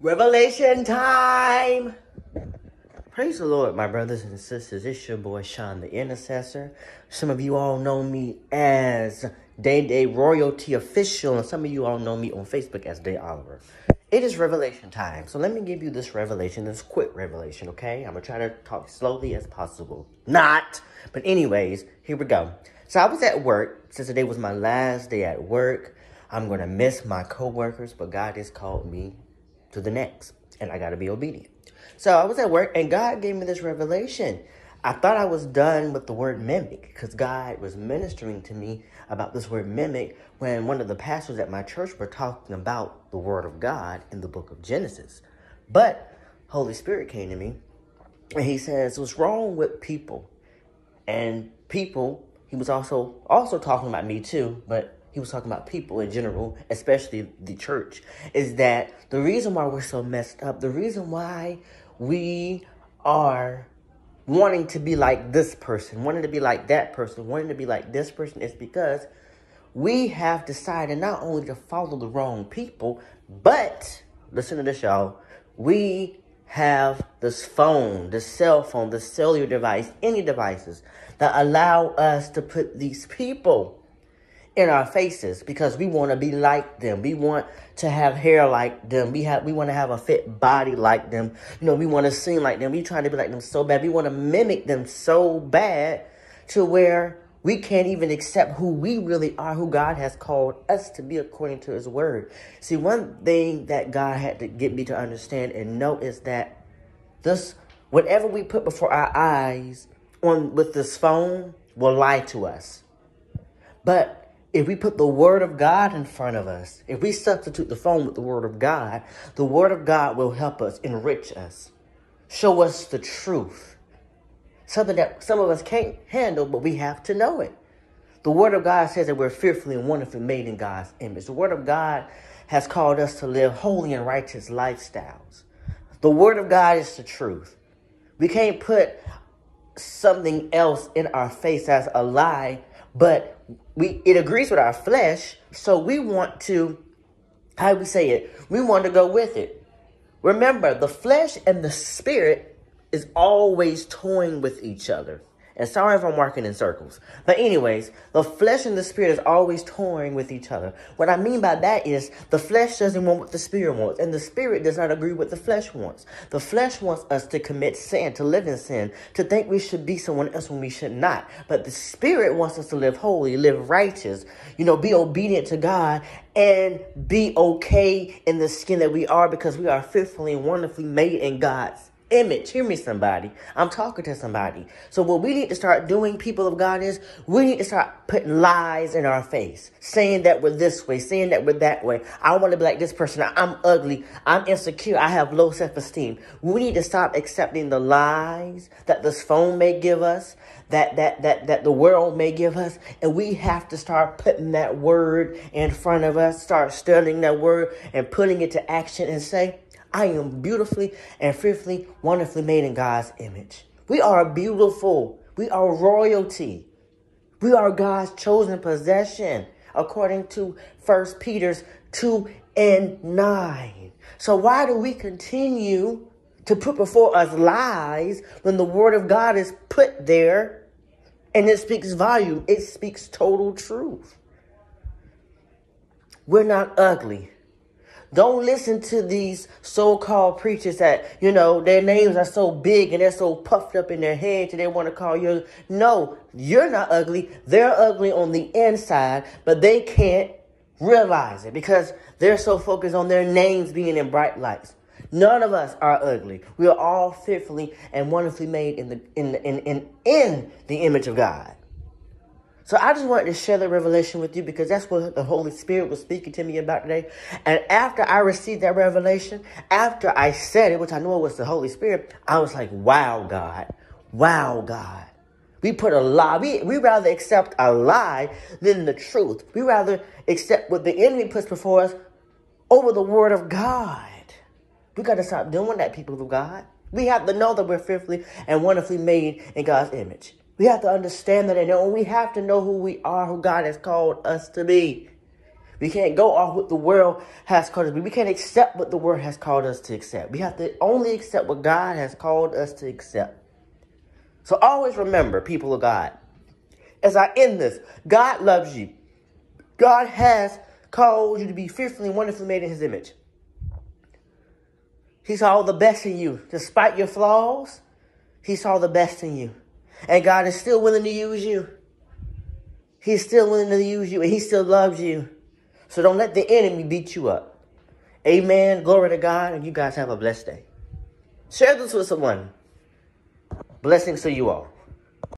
Revelation time! Praise the Lord, my brothers and sisters. It's your boy Sean, the intercessor. Some of you all know me as DaeDae Royalty Official, and some of you all know me on Facebook as Day Oliver. It is revelation time. So let me give you this revelation, this quick revelation, okay? I'm gonna try to talk slowly as possible. Not! But, anyways, here we go. So I was at work, since today was my last day at work. I'm gonna miss my coworkers, but God has called me to the next, and I gotta be obedient. So I was at work, and God gave me this revelation. I thought I was done with the word mimic because God was ministering to me about this word mimic when one of the pastors at my church were talking about the word of God in the book of Genesis. But Holy Spirit came to me and he says, What's wrong with people? And people, he was also also talking about me too, but he was talking about people in general, especially the church, is that the reason why we're so messed up, the reason why we are wanting to be like this person, wanting to be like that person, wanting to be like this person is because we have decided not only to follow the wrong people, but listen to this, y'all. We have this phone, the cell phone, the cellular device, any devices that allow us to put these people in our faces because we want to be like them. We want to have hair like them. We have we want to have a fit body like them. You know, we want to sing like them. We try to be like them so bad. We want to mimic them so bad to where we can't even accept who we really are, who God has called us to be according to his word. See, one thing that God had to get me to understand and know is that this whatever we put before our eyes on with this phone will lie to us. But if we put the Word of God in front of us, if we substitute the phone with the Word of God, the Word of God will help us, enrich us, show us the truth. Something that some of us can't handle, but we have to know it. The Word of God says that we're fearfully and wonderfully made in God's image. The Word of God has called us to live holy and righteous lifestyles. The Word of God is the truth. We can't put something else in our face as a lie but we it agrees with our flesh, so we want to how do we say it? We want to go with it. Remember, the flesh and the spirit is always toying with each other. And sorry if I'm walking in circles. But anyways, the flesh and the spirit is always touring with each other. What I mean by that is the flesh doesn't want what the spirit wants, and the spirit does not agree with the flesh wants. The flesh wants us to commit sin, to live in sin, to think we should be someone else when we should not. But the spirit wants us to live holy, live righteous, you know, be obedient to God and be okay in the skin that we are because we are fearfully and wonderfully made in God's image. Hear me, somebody. I'm talking to somebody. So what we need to start doing, people of God, is we need to start putting lies in our face, saying that we're this way, saying that we're that way. I want to be like this person. I'm ugly. I'm insecure. I have low self-esteem. We need to stop accepting the lies that this phone may give us, that that that that the world may give us, and we have to start putting that word in front of us, start studying that word and putting it to action and say, I am beautifully and fearfully, wonderfully made in God's image. We are beautiful. We are royalty. We are God's chosen possession, according to 1 Peter's 2 and 9. So why do we continue to put before us lies when the word of God is put there and it speaks volume? It speaks total truth. We're not ugly. Don't listen to these so-called preachers that, you know, their names are so big and they're so puffed up in their heads and they want to call you. No, you're not ugly. They're ugly on the inside, but they can't realize it because they're so focused on their names being in bright lights. None of us are ugly. We are all fearfully and wonderfully made in the in in in, in the image of God. So I just wanted to share the revelation with you because that's what the Holy Spirit was speaking to me about today. And after I received that revelation, after I said it, which I know it was the Holy Spirit, I was like, wow, God. Wow, God. We put a lie. We, we rather accept a lie than the truth. We rather accept what the enemy puts before us over the word of God. We got to stop doing that, people of God. We have to know that we're fearfully and wonderfully made in God's image. We have to understand that and we have to know who we are, who God has called us to be. We can't go off what the world has called us. We can't accept what the world has called us to accept. We have to only accept what God has called us to accept. So always remember, people of God, as I end this, God loves you. God has called you to be fearfully and wonderfully made in his image. He saw the best in you. Despite your flaws, he saw the best in you. And God is still willing to use you. He's still willing to use you and he still loves you. So don't let the enemy beat you up. Amen. Glory to God. And you guys have a blessed day. Share this with someone. Blessings to you all.